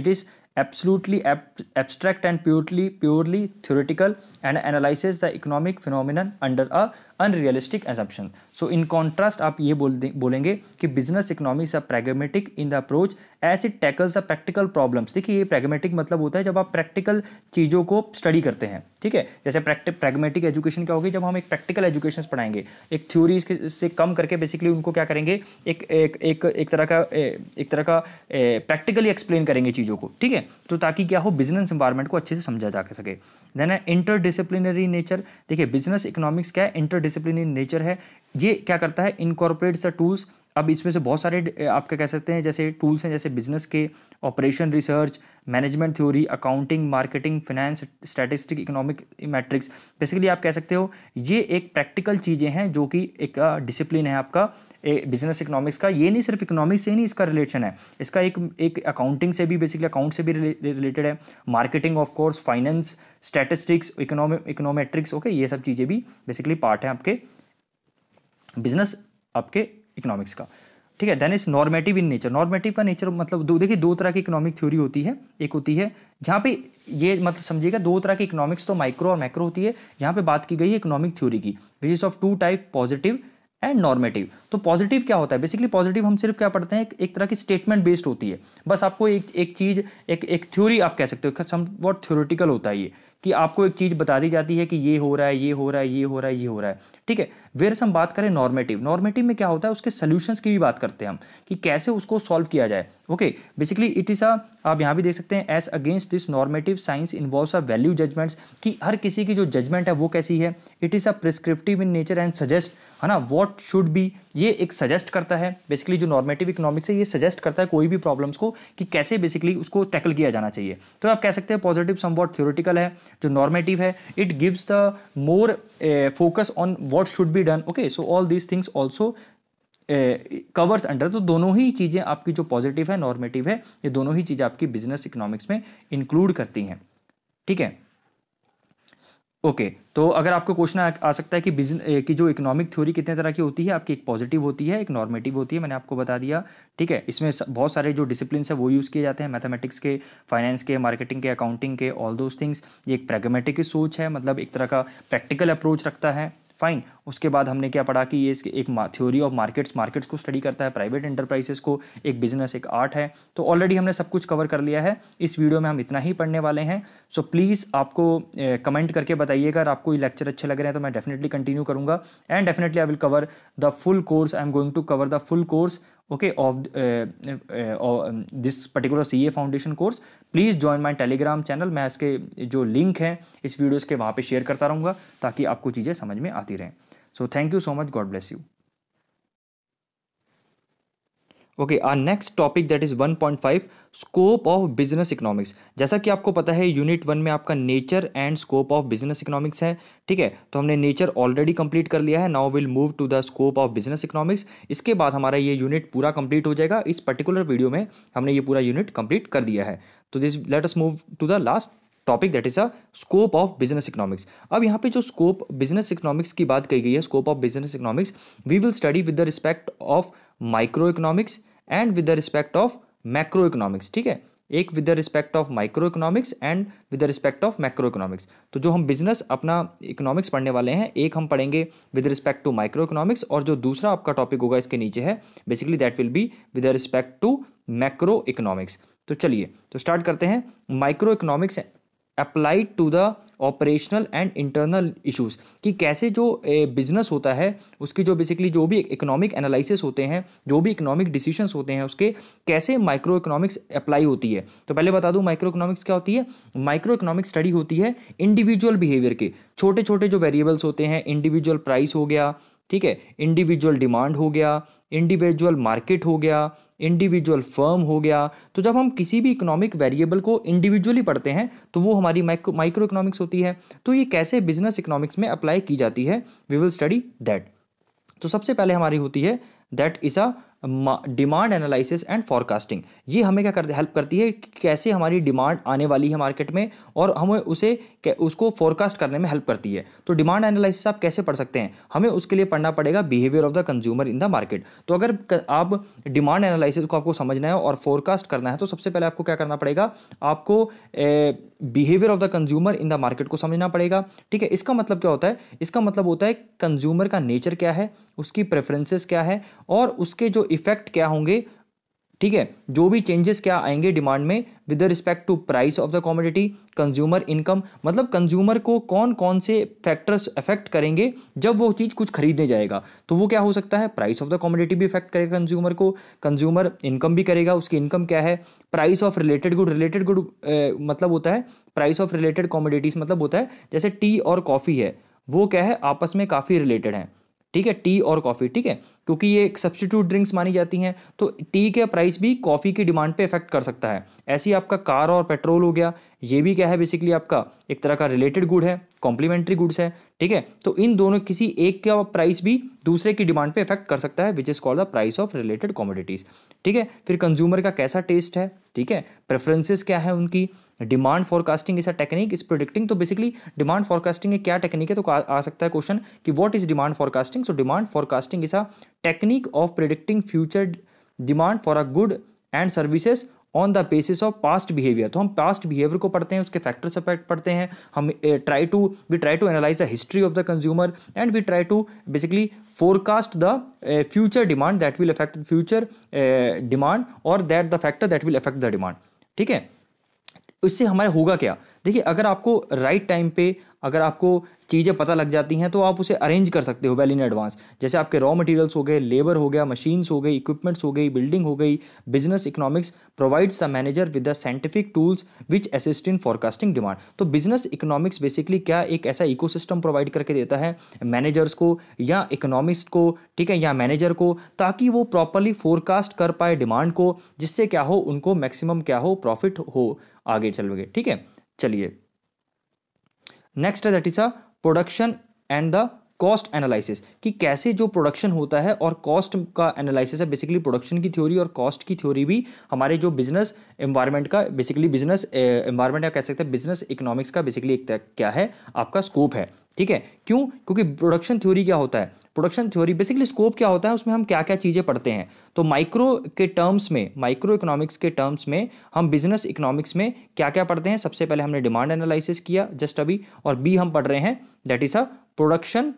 it is absolutely ab- abstract and purely purely theoretical. And analyzes the economic phenomenon under a unrealistic assumption. So in contrast आप ये बोल बोलेंगे कि business economics a pragmatic in the approach as it tackles a practical problems देखिए, ये pragmatic मतलब होता है जब आप प्रैक्टिकल चीज़ों को स्टडी करते हैं, ठीक है? जैसे प्रैग्मेटिक एजुकेशन क्या होगी? जब हम एक प्रैक्टिकल एजुकेशन पढ़ाएँगे, एक थ्योरी से कम करके बेसिकली उनको क्या करेंगे? एक एक एक एक तरह का एक तरह का प्रैक्टिकली एक्सप्लेन करेंगे चीज़ों को, ठीक है? तो ताकि क्या हो? बिज़नेस इन्वायरमेंट को अच्छे से समझा जा सके। देन है इंटर डिसिप्लिनरी नेचर देखिए बिज़नेस इकोनॉमिक्स क्या है? इंटर डिसिप्लिनरी नेचर है। ये क्या करता है? इनकॉर्पोरेट द टूल्स अब इसमें से बहुत सारे आप क्या कह सकते हैं? जैसे टूल्स हैं, जैसे बिज़नेस के operation research management theory accounting marketing finance statistic economic metrics basically आप कह सकते हो, ये एक प्रैक्टिकल चीज़ें हैं जो कि एक डिसिप्लिन है आपका। बिज़नेस इकोनॉमिक्स का, ये नहीं सिर्फ़ इकोनॉमिक्स से ही नहीं इसका रिलेशन है। इसका एक एक अकाउंटिंग से भी बेसिकली अकाउंट से भी रिलेटेड है। Marketing of course finance statistics economic econometrics okay ये सब चीज़ें भी बेसिकली पार्ट है आपके बिज़नेस आपके इकोनॉमिक्स का। ठीक है then is normative in nature normative का नेचर मतलब दो, देखिए, दो तरह की इकोनॉमिक थ्योरी होती है। एक होती है, जहाँ पे ये मतलब समझिएगा, दो तरह की इकोनॉमिक्स तो माइक्रो और मैक्रो होती है। यहाँ पे बात की गई है इकोनॉमिक थ्योरी की which is of two type positive and normative तो पॉजिटिव क्या होता है? बेसिकली पॉजिटिव हम सिर्फ़ क्या पढ़ते हैं? एक तरह की स्टेटमेंट बेस्ड होती है। बस आपको एक एक चीज़, एक एक थ्योरी आप कह सकते हो। सम वॉट थ्योरेटिकल होता है ये। कि आपको एक चीज़ बता दी जाती है कि ये हो रहा है, ये हो रहा है, ये हो रहा है, ये हो रहा है। ठीक है? वेरस हम बात करें नॉर्मेटिव नॉर्मेटिव में क्या होता है, उसके सोल्यूशंस की भी बात करते हैं हम, कि कैसे उसको सॉल्व किया जाए। Okay basically it is a आप यहाँ भी देख सकते हैं as against this normative science involves a value judgements कि हर किसी की जो जजमेंट है वो कैसी है। It is a prescriptive in nature and suggest है ना वॉट शुड बी ये एक सजेस्ट करता है। बेसिकली जो नॉर्मेटिव इकोनॉमिक्स है, ये सजेस्ट करता है कोई भी प्रॉब्लम्स को, कि कैसे बेसिकली उसको टैकल किया जाना चाहिए। तो आप कह सकते हैं पॉजिटिव सम वॉट थ्योरेटिकल है, जो नॉर्मेटिव है it gives the more focus on what should be done okay so all these things also covers under तो दोनों ही चीज़ें आपकी जो पॉजिटिव है नॉर्मेटिव है ये दोनों ही चीज़ें आपकी बिज़नेस इकोनॉमिक्स में इंक्लूड करती हैं। ठीक है? ओके okay, तो अगर आपको क्वेश्चन आ, आ सकता है कि बिजन की जो इकोनॉमिक थ्योरी कितने तरह की होती है आपकी एक पॉजिटिव होती है एक नॉर्मेटिव होती है मैंने आपको बता दिया। ठीक है? इसमें बहुत सारे जो डिसिप्लिन है वो यूज़ किए जाते हैं मैथमेटिक्स के फाइनेंस के मार्केटिंग के अकाउंटिंग के ऑल दोज थिंग्स ये एक प्रेगमेटिक सोच है मतलब एक तरह का प्रैक्टिकल अप्रोच रखता है। फाइन उसके बाद हमने क्या पढ़ा कि ये इसके एक थ्योरी ऑफ़ मार्केट्स मार्केट्स को स्टडी करता है प्राइवेट एंटरप्राइजेस को एक बिज़नेस एक आर्ट है। तो ऑलरेडी हमने सब कुछ कवर कर लिया है। इस वीडियो में हम इतना ही पढ़ने वाले हैं। सो so, प्लीज़ आपको कमेंट करके बताइएगा। अगर आपको ये लेक्चर अच्छे लग रहे हैं तो मैं डेफिनेटली कंटिन्यू करूँगा। And definitely I will cover the full course I am going to cover the full course uh, uh, uh, this particular CA foundation course please join my Telegram channel मैं इसके जो link है इस videos के वहाँ पर share करता रहूँगा ताकि आपको चीज़ें समझ में आती रहें। So thank you so much God bless you okay our next topic that is 1.5 scope of business economics जैसा कि आपको पता है यूनिट वन में आपका nature and scope of business economics है, ठीक है? तो हमने नेचर ऑलरेडी कंप्लीट कर लिया है now will move to the scope of business economics इसके बाद हमारा ये यूनिट पूरा कंप्लीट हो जाएगा, इस पर्टिकुलर वीडियो में हमने ये पूरा यूनिट कंप्लीट कर दिया है। तो this let us move to the last topic that is a scope of business economics अब यहाँ पे जो स्कोप बिज़नेस इकोनॉमिक्स की बात कही गई है scope of business economics we will study with the respect of micro economics and with the respect of macro economics ठीक है? एक with the respect of micro economics and with respect of macro economics तो जो हम business अपना economics पढ़ने वाले हैं, एक हम पढ़ेंगे with respect to micro economics और जो दूसरा आपका टॉपिक होगा इसके नीचे है basically that will be with respect to macro economics तो चलिए तो स्टार्ट करते हैं. Micro economics applied to the operational and internal issues कि कैसे जो बिज़नेस होता है, उसकी जो बेसिकली जो भी इकोनॉमिक एनालिसिस होते हैं, जो भी इकोनॉमिक डिसीजंस होते हैं, उसके कैसे माइक्रो इकोनॉमिक्स अप्लाई होती है। तो पहले बता दूँ माइक्रो इकोनॉमिक्स क्या होती है? माइक्रो इकोनॉमिक स्टडी होती है इंडिविजुअल बिहेवियर के। छोटे छोटे जो वेरिएबल्स होते हैं इंडिविजुअल प्राइस हो गया ठीक है इंडिविजुअल डिमांड हो गया इंडिविजुअल मार्केट हो गया इंडिविजुअल फर्म हो गया तो जब हम किसी भी इकोनॉमिक वेरिएबल को इंडिविजुअली पढ़ते हैं तो वो हमारी माइक्रो माइक्रो इकोनॉमिक्स होती है। तो ये कैसे बिज़नेस इकोनॉमिक्स में अप्लाई की जाती है वी विल स्टडी दैट तो सबसे पहले हमारी होती है that is a demand analysis and forecasting ये हमें क्या करते हेल्प करती है कि कैसे हमारी डिमांड आने वाली है मार्केट में, और हमें उसे उसको फोरकास्ट करने में हेल्प करती है। तो डिमांड एनालिसिस आप कैसे पढ़ सकते हैं? हमें उसके लिए पढ़ना पड़ेगा behaviour of the consumer in the market तो अगर आप डिमांड एनालिसिस को आपको समझना है और फोरकास्ट करना है तो सबसे पहले आपको क्या करना पड़ेगा? आपको behaviour of the consumer in the market को समझना पड़ेगा। ठीक है, इसका मतलब क्या होता है? इसका मतलब होता है कंज्यूमर का नेचर क्या है? उसकी प्रेफरेंसेस क्या है? और उसके जो इफ़ेक्ट क्या होंगे ठीक है? जो भी चेंजेस क्या आएँगे डिमांड में with respect to price of the commodity consumer income मतलब कंज्यूमर को कौन कौन से फैक्टर्स अफेक्ट करेंगे जब वो चीज़ कुछ खरीदने जाएगा? तो वो क्या हो सकता है? प्राइस ऑफ़ द कॉमोडिटी भी इफ़ेक्ट करेगा कंज्यूमर को कंज्यूमर इनकम भी करेगा, उसकी इनकम क्या है? Price of related good related good मतलब होता है प्राइस ऑफ़ रिलेटेड कॉमोडिटीज़ मतलब होता है, जैसे टी और कॉफ़ी है, वो क्या है? आपस में काफ़ी रिलेटेड है। ठीक है, टी और कॉफ़ी, ठीक है? क्योंकि ये सब्सटीट्यूट ड्रिंक्स मानी जाती हैं तो टी के प्राइस भी कॉफ़ी की डिमांड पे इफ़ेक्ट कर सकता है। ऐसे ही आपका कार और पेट्रोल हो गया ये भी क्या है बेसिकली आपका? एक तरह का रिलेटेड गुड है कॉम्प्लीमेंट्री गुड्स है ठीक है? तो इन दोनों किसी एक का प्राइस भी दूसरे की डिमांड पे इफ़ेक्ट कर सकता है which is called the price of related commodities ठीक है? फिर कंज्यूमर का कैसा टेस्ट है ठीक है? प्रेफरेंसेस क्या है उनकी? Demand forecasting is a technique is predicting तो बेसिकली डिमांड फॉरकास्टिंग एक क्या टेक्निक है? तो आ, आ सकता है क्वेश्चन कि what is demand forecasting so demand forecasting is a technique of predicting future demand for a good and services on the basis of past behaviour तो हम पास्ट बिहेवियर को पढ़ते हैं, उसके फैक्टर्स पढ़ते हैं। हम try to we try to analyse the history of the consumer and we try to basically forecast the future demand that will affect future demand और that the factor that will affect the demand ठीक है? इससे हमारा होगा क्या? देखिए, अगर आपको राइट right टाइम पे, अगर आपको चीज़ें पता लग जाती हैं तो आप उसे अरेंज कर सकते हो वेल इन एडवांस जैसे आपके रॉ मटेरियल्स हो गए लेबर हो गया मशीन्स हो गई इक्विपमेंट्स हो गई बिल्डिंग हो गई business economics provides the manager with the scientific tools which assist in forecasting demand तो बिज़नेस इकोनॉमिक्स बेसिकली क्या एक ऐसा इकोसिस्टम प्रोवाइड करके देता है मैनेजर्स को या इकोनॉमिक्स को, ठीक है, या मैनेजर को, ताकि वो प्रॉपरली फोरकास्ट कर पाए डिमांड को, जिससे क्या हो, उनको मैक्सिमम क्या हो प्रॉफिट हो, आगे चल गए ठीक है? चलिए। नेक्स्ट है that is a production and the cost analysis कि कैसे जो प्रोडक्शन होता है और कॉस्ट का एनालिसिस है बेसिकली प्रोडक्शन की थ्योरी और कॉस्ट की थ्योरी भी हमारे जो बिज़नेस एनवायरनमेंट का बेसिकली बिज़नेस एनवायरनमेंट या कह सकते हैं बिज़नेस इकोनॉमिक्स का बेसिकली एक क्या है, आपका स्कोप है। ठीक है? क्यों? क्योंकि प्रोडक्शन थ्योरी क्या होता है? प्रोडक्शन थ्योरी बेसिकली स्कोप क्या होता है, उसमें हम क्या क्या चीज़ें पढ़ते हैं। तो माइक्रो के टर्म्स में माइक्रो इकोनॉमिक्स के टर्म्स में हम बिज़नेस इकोनॉमिक्स में क्या क्या पढ़ते हैं? सबसे पहले हमने डिमांड एनालिसिस किया जस्ट अभी, और बी हम पढ़ रहे हैं that is a production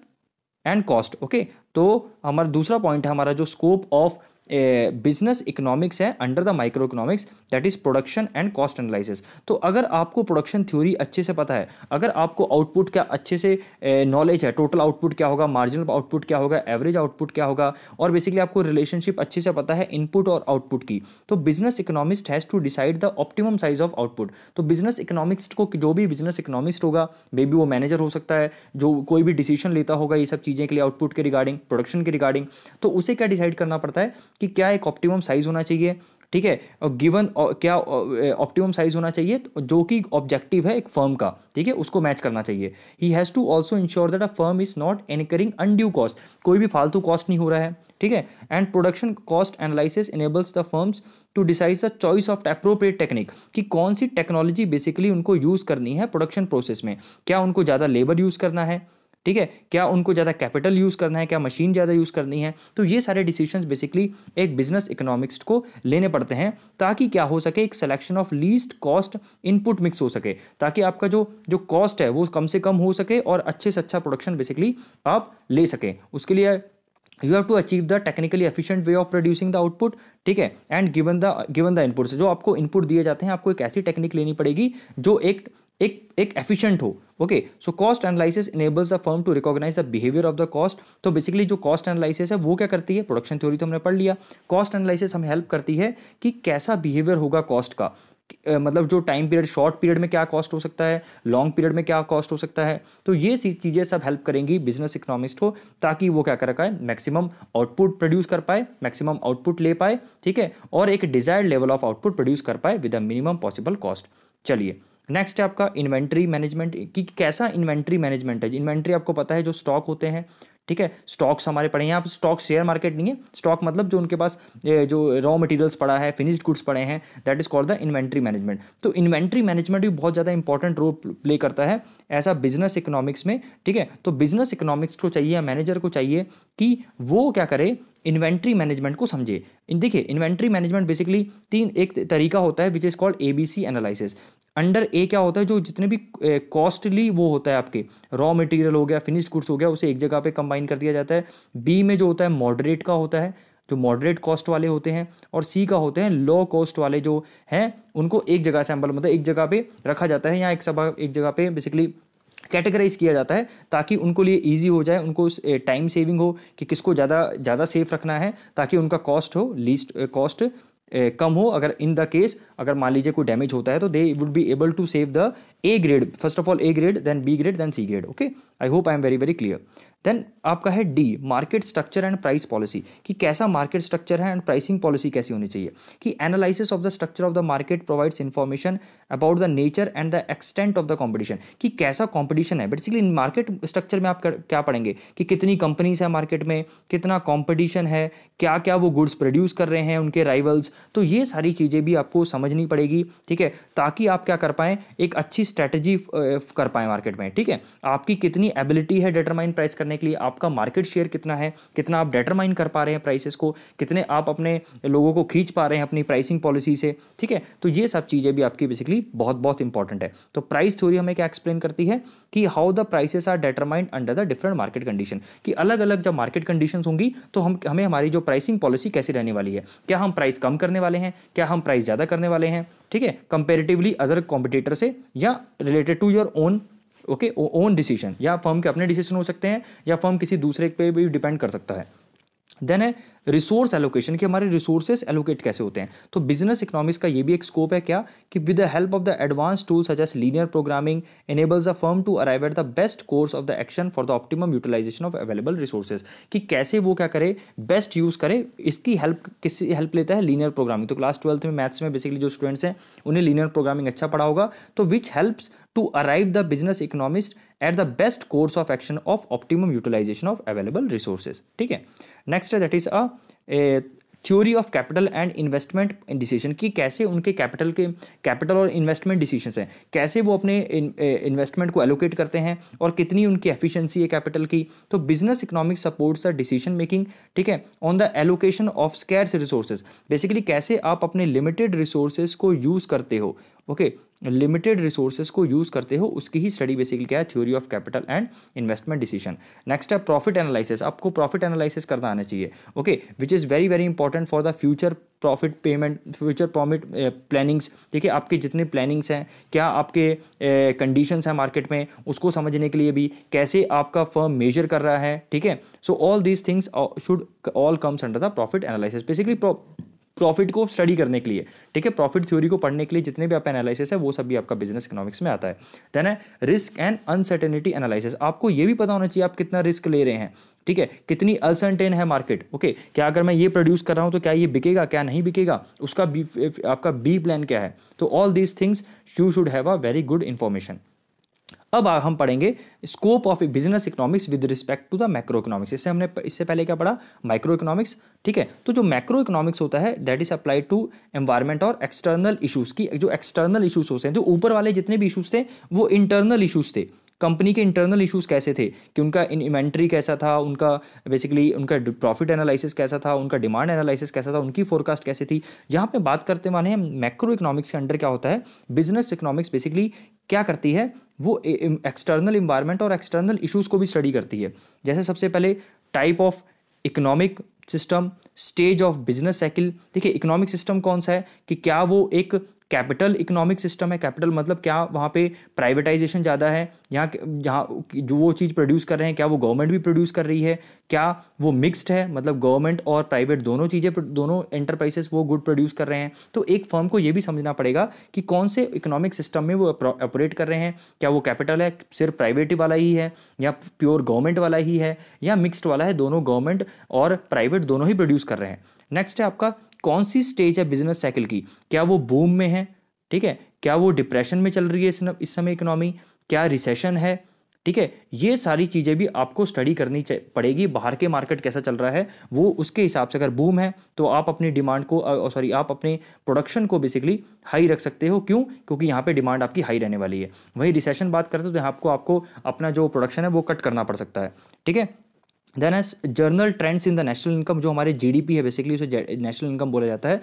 and cost okay तो हमारा दूसरा पॉइंट है हमारा जो स्कोप ऑफ़ बिज़नेस इकोनॉमिक्स है under the micro economics that is production and cost analysis तो अगर आपको प्रोडक्शन थ्योरी अच्छे से पता है, अगर आपको आउटपुट क्या अच्छे से नॉलेज है टोटल आउटपुट क्या होगा मार्जिनल आउटपुट क्या होगा एवरेज आउटपुट क्या होगा, और बेसिकली आपको रिलेशनशिप अच्छे से पता है इनपुट और आउटपुट की तो business economist has to decide the optimum size of output तो बिज़नेस इकोनॉमिक्स को जो भी बिज़नेस इकोनॉमिस्ट होगा मे बी वो मैनेजर हो सकता है, जो कोई भी डिसीज़न लेता होगा ये सब चीज़ें के लिए आउटपुट के रिगार्डिंग प्रोडक्शन के रिगार्डिंग तो उसे क्या डिसाइड करना पड़ता है? कि क्या एक ऑप्टिमम साइज़ होना चाहिए, ठीक है? और गिवन क्या ऑप्टिमम साइज़ होना चाहिए जो कि ऑब्जेक्टिव है एक फर्म का, ठीक है? उसको मैच करना चाहिए। He has to also ensure that a firm is not incurring undue cost कोई भी फालतू कॉस्ट नहीं हो रहा है, ठीक है? And production cost analysis enables the firms to decide the choice of appropriate technique कि कौन सी टेक्नोलॉजी बेसिकली उनको यूज़ करनी है प्रोडक्शन प्रोसेस में? क्या उनको ज़्यादा लेबर यूज़ करना है? ठीक है? क्या उनको ज़्यादा कैपिटल यूज़ करना है? क्या मशीन ज़्यादा यूज़ करनी है? तो ये सारे डिसीजंस बेसिकली एक बिज़नेस इकोनॉमिक्स को लेने पड़ते हैं ताकि क्या हो सके? एक selection of least cost input mix हो सके। ताकि आपका जो जो कॉस्ट है, वो कम से कम हो सके और अच्छे से अच्छा प्रोडक्शन बेसिकली आप ले सकें। उसके लिए you have to achieve the technically efficient way of producing the output ठीक है? And given the given the input जो आपको इनपुट दिए जाते हैं, आपको एक ऐसी टेक्निक लेनी पड़ेगी जो एक एक एक एफिशिएंट हो। Okay so cost analysis enables a firm to recognise the behaviour of the cost तो बेसिकली जो कॉस्ट एनालिसिस है, वो क्या करती है? प्रोडक्शन थ्योरी तो हमने पढ़ लिया। कॉस्ट एनालिसिस हमें हेल्प करती है कि कैसा बिहेवियर होगा कॉस्ट का। मतलब जो टाइम पीरियड शॉर्ट पीरियड में क्या कॉस्ट हो सकता है? लॉन्ग पीरियड में क्या कॉस्ट हो सकता है? तो ये चीज़ें सब हेल्प करेंगी बिज़नेस इकोनॉमिस्ट को, ताकि वो क्या कर पाए? मैक्सिमम आउटपुट प्रोड्यूस कर पाए मैक्सिमम आउटपुट ले पाए, ठीक है? और एक desired level of output produce कर पाए with a minimum possible cost चलिए नेक्स्ट है आपका इन्वेंट्री मैनेजमेंट कि कैसा इन्वेंट्री मैनेजमेंट है? इन्वेंट्री आपको पता है जो स्टॉक होते हैं, ठीक है? स्टॉक्स हमारे पड़े हैं पर स्टॉक शेयर मार्केट नहीं है। स्टॉक मतलब जो उनके पास जो रॉ मटेरियल्स पड़ा है फिनिश्ड गुड्स पड़े हैं that is called the inventory management तो इन्वेंट्री मैनेजमेंट भी बहुत ज़्यादा इंपॉर्टेंट रोल प्ले करता है ऐसा बिज़नेस इकोनॉमिक्स में, ठीक है? तो बिज़नेस इकोनॉमिक्स को चाहिए मैनेजर को चाहिए कि वो क्या करे इन्वेंट्री मैनेजमेंट को समझे। देखिए, इन्वेंट्री मैनेजमेंट बेसिकली तीन एक तरीका होता है which is called A B C analysis under A क्या होता है? जो जितने भी कॉस्टली वो होता है आपके। रॉ मटेरियल हो गया फिनिश्ड गुड्स हो गया, उसे एक जगह पे कंबाइन कर दिया जाता है। बी में जो होता है मॉडरेट का होता है, जो मॉडरेट कॉस्ट वाले होते हैं, और सी का होते हैं लो कॉस्ट वाले जो हैं, उनको एक जगह सैंपल मतलब एक जगह पे रखा जाता है, या एक सब एक जगह पे बेसिकली कैटेगराइज किया जाता है ताकि उनको लिए ईजी हो जाए, उनको टाइम सेविंग हो कि किसको ज़्यादा ज़्यादा सेफ़ रखना है ताकि उनका कॉस्ट हो लीस्ट कॉस्ट कम हो। अगर इन द केस अगर मान लीजिए कोई डैमेज होता है तो they would be able to save the A grade first of all A grade then B grade then C grade okay I hope I am very very clear then आपका है D market structure and price policy कि कैसा market structure है and pricing policy कैसी होनी चाहिए? कि analysis of the structure of the market provides information about the nature and the extent of the competition कि कैसा कॉम्पिटिशन है? बेसिकली मार्केट स्ट्रक्चर में आप क्या पढ़ेंगे? कि कितनी कंपनीज़ है मार्केट में, कितना कॉम्पिटिशन है क्या क्या वो गुड्स प्रोड्यूस कर रहे हैं उनके राइवल्स तो ये सारी चीज़ें भी आपको समझनी पड़ेगी, ठीक है? ताकि आप क्या कर पाएँ? एक अच्छी स्ट्रैटेजी कर पाएँ मार्केट में, ठीक है? आपकी कितनी एबिलिटी है डिटरमाइन प्राइस करने के लिए आपका मार्केट शेयर कितना है, कितना आप डिटरमाइन कर पा रहे हैं प्राइसेस को, कितने आप अपने लोगों को खींच पा रहे हैं अपनी प्राइसिंग पॉलिसी से, ठीक है? तो ये सब चीज़ें भी आपकी बेसिकली बहुत बहुत इंपॉर्टेंट है। तो प्राइस थ्योरी हमें क्या एक्सप्लेन करती है? कि how the prices are determined under the different market condition कि अलग अलग जब मार्केट कंडीशन होंगी तो हम, हमें हमारी जो प्राइसिंग पॉलिसी कैसी रहने वाली है? क्या हम प्राइस कम करने वाले हैं? क्या हम प्राइस ज़्यादा करने वाले हैं? ठीक है? कंपेरेटिवली अदर कॉम्पिटिटर से या related to your own okay own decision या फर्म के अपने डिसीज़न हो सकते हैं, या फर्म किसी दूसरे पे भी डिपेंड कर सकता है। देन है रिसोर्स एलोकेशन कि हमारे रिसोर्सेज एलोकेट कैसे होते हैं? तो बिज़नेस इकोनॉमिक्स का ये भी एक स्कोप है क्या? कि with the help of the advance tool such as linear programming enables a firm to arrive at the best course of the action for the optimum utilisation of available resources कि कैसे वो क्या करे? Best use करे? इसकी help किससे help लेता है? लीनियर प्रोग्रामिंग तो क्लास ट्वेल्थ में मैथ्स में बेसिकली जो स्टूडेंट्स हैं, उन्हें लीनियर प्रोग्रामिंग अच्छा पढ़ा होगा। तो which helps to arrive the business economist at the best course of action of optimum utilization of available resources. ठीक है? नेक्स्ट है that is a theory of capital and investment decision कि कैसे उनके कैपिटल के कैपिटल और investment decision हैं। कैसे वो अपने इन्वेस्टमेंट को एलोकेट करते हैं और कितनी उनकी एफिशिएंसी है कैपिटल की। तो business economic supports the decision making ठीक है? On the allocation of scarce resources basically कैसे आप अपने लिमिटेड रिसोर्सेज को यूज़ करते हो? ओके लिमिटेड रिसोर्सेज को यूज़ करते हो, उसकी ही स्टडी बेसिकली क्या है? Theory of capital and investment decision next है प्रॉफिट एनालिसिस आपको प्रॉफिट एनालिसिस करना आना चाहिए okay which is very very important for the future profit payment future profit plannings देखिए, आपके जितने प्लानिंग्स हैं, क्या आपके कंडीशंस हैं मार्केट में, उसको समझने के लिए भी कैसे आपका फर्म मेजर कर रहा है, ठीक है? So all these things should all comes under the profit analysis basically profit को स्टडी करने के लिए, ठीक है? प्रॉफिट थ्योरी को पढ़ने के लिए जितने भी आपका एनालिसिस है, वो सब भी आपका बिज़नेस इकोनॉमिक्स में आता है। देन है रिस्क एंड अनसर्टेनिटी एनालिसिस आपको ये भी पता होना चाहिए आप कितना रिस्क ले रहे हैं, ठीक है? कितनी अनसर्टेन है मार्केट ओके क्या अगर मैं ये प्रोड्यूस कर रहा हूँ तो क्या ये बिकेगा, क्या नहीं बिकेगा? उसका बी आपका बी प्लान क्या है? तो all these things you should have a very good information अब हम पढ़ेंगे scope of business economics with respect to the macro economics इससे हमने इससे पहले क्या पढ़ा? माइक्रो इकोनॉमिक्स ठीक है? तो जो मैक्रो इकोनॉमिक्स होता है that is applied to environment और एक्सटर्नल इशूज़ की, जो एक्सटर्नल इशूज़ होते हैं, जो ऊपर वाले जितने भी इशूज़ थे, वो इंटरनल इशूज़ थे। कंपनी के इंटरनल इश्यूज़ कैसे थे? कि उनका इन्वेंट्री कैसा था? उनका बेसिकली उनका प्रॉफिट एनालिसिस कैसा था? उनका डिमांड एनालिसिस कैसा था? उनकी फोरकास्ट कैसी थी? यहाँ पे बात करते माने मैक्रो इकोनॉमिक्स के अंडर क्या होता है? बिज़नेस इकोनॉमिक्स बेसिकली क्या करती है? वो एक्सटर्नल इन्वायरमेंट और एक्सटर्नल इशूज़ को भी स्टडी करती है। जैसे सबसे पहले type of economic system stage of business cycle देखिए इकोनॉमिक सिस्टम कौन सा है? कि क्या वो एक कैपिटल इकोनॉमिक सिस्टम है, कैपिटल मतलब क्या, वहाँ पे प्राइवेटाइजेशन ज़्यादा है, यहाँ जहाँ जो वो चीज़ प्रोड्यूस कर रहे हैं, क्या वो गवर्नमेंट भी प्रोड्यूस कर रही है, क्या वो मिक्स्ड है मतलब गवर्नमेंट और प्राइवेट दोनों चीज़ें दोनों एंटरप्राइजेस वो गुड प्रोड्यूस कर रहे हैं। तो एक फर्म को ये भी समझना पड़ेगा कि कौन से इकोनॉमिक सिस्टम में वो ऑपरेट कर रहे हैं, क्या वो कैपिटल है, सिर्फ़ प्राइवेट वाला ही है, या प्योर गवर्नमेंट वाला ही है, या मिक्सड वाला है, दोनों गवर्नमेंट और प्राइवेट दोनों ही प्रोड्यूस कर रहे हैं। नेक्स्ट है आपका कौन सी स्टेज है बिज़नेस साइकिल की? क्या वो बूम में है? ठीक है? क्या वो डिप्रेशन में चल रही है इस समय इकोनॉमी क्या रिसेशन है? ठीक है? ये सारी चीज़ें भी आपको स्टडी करनी पड़ेगी। बाहर के मार्केट कैसा चल रहा है, वो उसके हिसाब से अगर बूम है तो आप अपनी डिमांड को सॉरी आप अपने प्रोडक्शन को बेसिकली हाई रख सकते हो। क्यों? क्योंकि यहाँ पे डिमांड आपकी हाई रहने वाली है। वही रिसेशन बात करते हो तो यहाँ आपको आपको अपना जो प्रोडक्शन है, वो कट करना पड़ सकता है। ठीक है? Then as general trends in the national income जो हमारे जीडीपी है बेसिकली उसे नेशनल इनकम बोला जाता है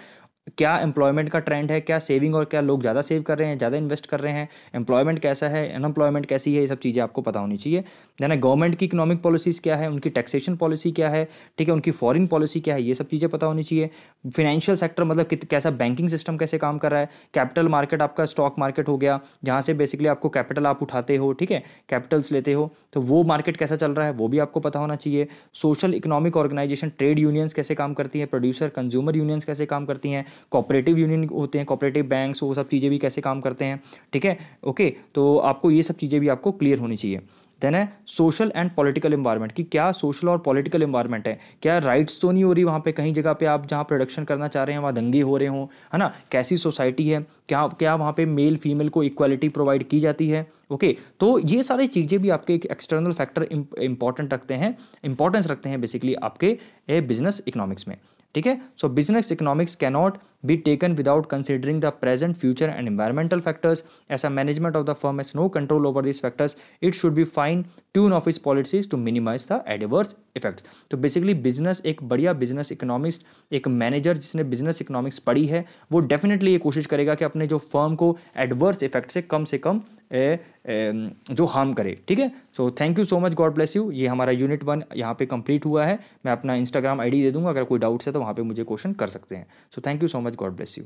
क्या एम्प्लॉयमेंट का ट्रेंड है, क्या सेविंग और क्या लोग ज़्यादा सेव कर रहे हैं, ज़्यादा इन्वेस्ट कर रहे हैं एम्प्लॉयमेंट कैसा है अनएम्प्लॉयमेंट कैसी है, ये सब चीज़ें आपको पता होनी चाहिए। देन गवर्नमेंट की इकोनॉमिक पॉलिसीज़ क्या है, उनकी टैक्सेशन पॉलिसी क्या है, ठीक है, उनकी फॉरेन पॉलिसी क्या है, ये सब चीज़ें पता होनी चाहिए। फिनेंशियल सेक्टर मतलब कैसा बैंकिंग सिस्टम कैसे काम कर रहा है कैपिटल मार्केट आपका स्टॉक मार्केट हो गया, जहाँ से बेसिकली आपको कैपिटल आप उठाते हो, ठीक है कैपिटल्स लेते हो तो वो मार्केट कैसा चल रहा है, वो भी आपको पता होना चाहिए। Social economic organisation trade unions कैसे काम करती है प्रोड्यूसर कंज्यूमर यूनियंस कैसे काम करती हैं कॉपरेटिव यूनियन होते हैं कॉपरेटिव बैंक्स वो सब चीज़ें भी कैसे काम करते हैं ठीक है? ओके तो आपको ये सब चीज़ें भी आपको क्लियर होनी चाहिए। देन है सोशल एंड पॉलिटिकल इन्वायरमेंट कि क्या सोशल और पॉलिटिकल इन्वायरमेंट है? क्या राइट्स तो नहीं हो रही वहाँ पे? कहीं जगह पे आप जहाँ प्रोडक्शन करना चाह रहे हैं वहाँ दंगे हो रहे हों है ना? कैसी सोसाइटी है? क्या क्या वहाँ पे मेल फीमेल को इक्वालिटी प्रोवाइड की जाती है? ओके okay, तो ये सारी चीज़ें भी आपके एक एक्सटर्नल फैक्टर इंपॉर्टेंट रखते हैं इंपॉर्टेंस रखते हैं बेसिकली आपके बिज़नेस इकोनॉमिक्स में। ठीक है? So business economics cannot be taken without considering the present future and environmental factors as ऐसा management of the firm has no control over this factors it should be fine tune of its policies to minimise the adverse effects तो basically business एक बढ़िया business economist एक manager जिसने business economics पढ़ी है वो definitely ये कोशिश करेगा कि अपने जो फर्म को एडवर्स इफ़ेक्ट से कम से कम ए, ए, जो हार्म करे ठीक है? So thank you so much God bless you ये हमारा यूनिट वन यहाँ पे कंप्लीट हुआ है। मैं अपना इंस्टाग्राम आईडी दे दूँगा अगर कोई डाउट्स है तो वहाँ पर मुझे क्वेश्चन कर सकते हैं। So thank you so much God bless you